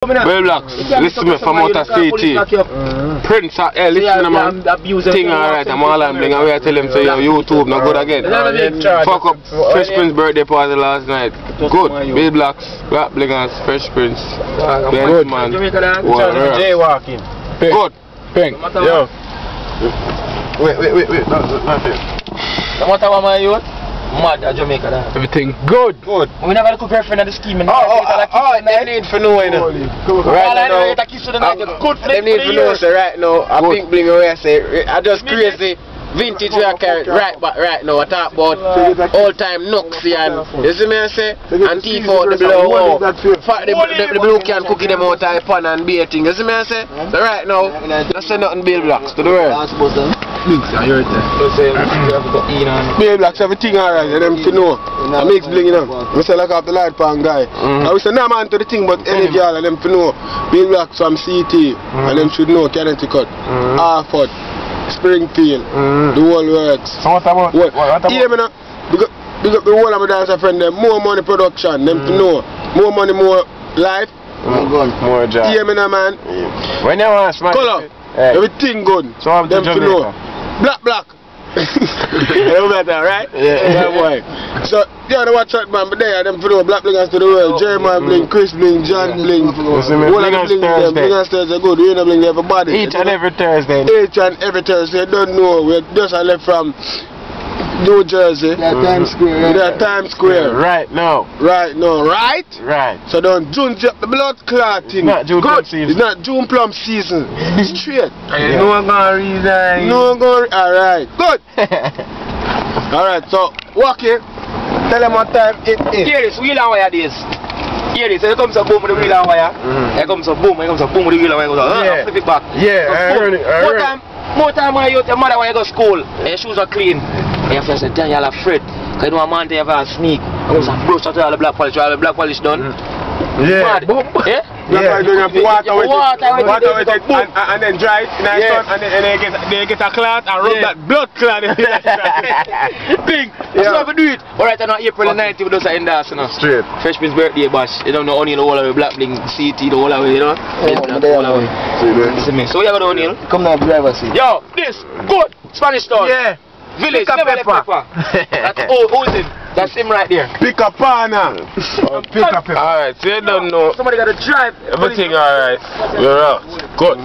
Well, blocks, listen me from out of CT. Prince, uh, eh, listen to man. Thing alright, I'm all I'm bling away. I tell him say yo, YouTube not good again. Fuck up Fresh Prince birthday party last night. Good. Bill Blacks, Rap Blingers, Fresh Prince. Benz man. Warrior. Jaywalking. Good. Pink. Yo. Wait, wait, wait, wait. No, no, not it. No matter what my youth, mad at Jamaica that. Everything good. Good. We never look girlfriend at the scheme. Oh, oh, oh, oh, them need for knowing. All Right I know now, is a kiss to the night. uh, Good for them need for know, say right now, I think bling away, say, I just crazy. Vintage we are carrying right back right now. I talk about old time Nuxie and you see me I say and teeth out the blow out. Fuck the, the, the blue can cookie them out of the pan and baiting. You see me I say? So right now, I say nothing Bill Blacks to the world. Bill Blacks, everything alright, and them to know. I mix bling, you know. We say like off the light pan guy. I we say nah man to the thing, but any girl and them to know. Bill Blacks from CT, and them should know Connecticut, Hartford, Springfield, the whole works. So what about What? Yeah, man. uh, Big up, the whole of my dancer friend them. More money production, them to know. More money, more life. More job. Yeah, man, uh, man. When you want smash Color. hey. Everything good. So I'm them to know. Jamaica. Black, black. you better, right? Yeah. That boy. So, yeah, the watch out, man. But there, them to know. Black Blingaz to the world. Oh. Jeremiah mm-hmm. bling, Chris bling, John bling. see me? All of the bling them. Thursday. Blingers Thursday good. We ain't bling everybody. Each and every Thursday. Each and every Thursday. Don't know. We're just left from New Jersey. Times Square. We're Times Square. Right now. Right now, right? Right. So don't June the blood clotting. It's not June plum season. It's not June plum season. Straight. Yeah. No one gonna resign. No go. Alright. Good. Alright, so walk here. Tell them what time it is. Here is wheel and wire days. Here it is. Here comes a boom with the wheel and wire. Here comes a boom. Here comes a boom with the wheel and wire. Goes, uh, Yeah. flip it back. Yeah, I heard it, I More heard it. time, more time when you your mother when you go to school, your shoes are clean. And your friend say, damn, you're afraid. Cause you know a man there have a sneak. And you say, brush out all the black polish. All the black polish done. Mm. Yeah. Mad. Eh? Yeah? That's why you have water with it. Water with it. Water with it Boom. and, and, and then dry it in the Yeah. sun and then, and then get, they get a cloth and rub Yeah. that blood clot in that Big. That's Yeah. how we do it. Alright, on April the 19th, we do something that's enough. Straight. Fresh Prince birthday bash. You don't know O'Neal the whole away, Black Bling, CT the whole away, you know? Oh, yeah, the whole away. See me. So we have got O'Neal. Come now, driver seat. Yo, this, good. Spanish town. Yeah. Village, Pick a never pepper. pepper. That's, oh, who is it? That's him right there. Pick a pana. Pick up oh, it. Alright, so you don't know. Somebody got to drive. Everything alright. We're out. Good.